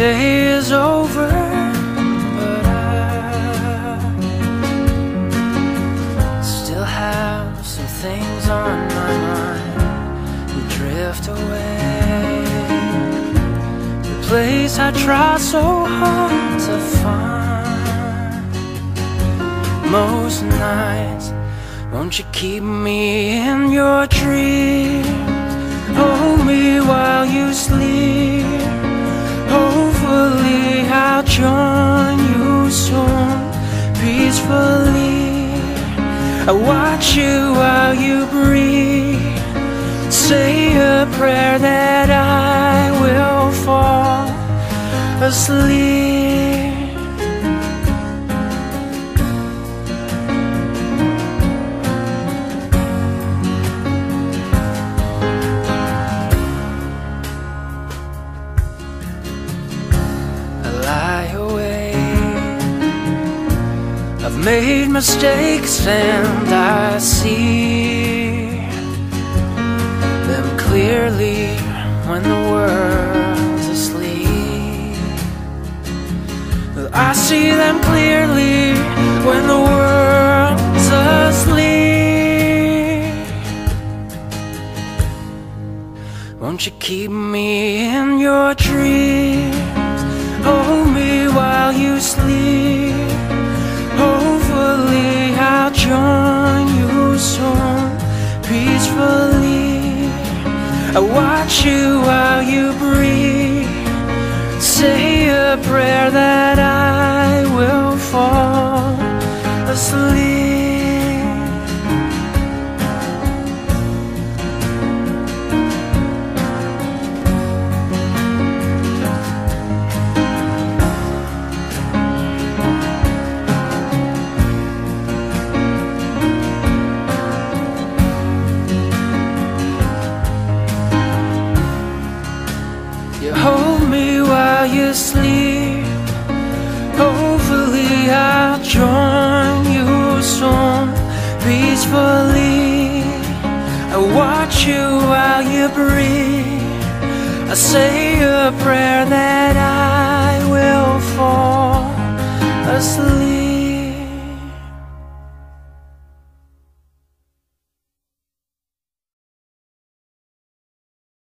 day is over, but I still have some things on my mind. We drift away. The place I try so hard to find. Most nights, won't you keep me in your dreams? I watch you while you breathe. Say a prayer that I will fall asleep. Made mistakes and I see them clearly when the world's asleep. I see them clearly when the world's asleep. Won't you keep me in your dreams? I watch you while you breathe. Say a prayer that I will fall hold me while you sleep. Hopefully, I'll join you soon, peacefully. I watch you while you breathe. I say a prayer that I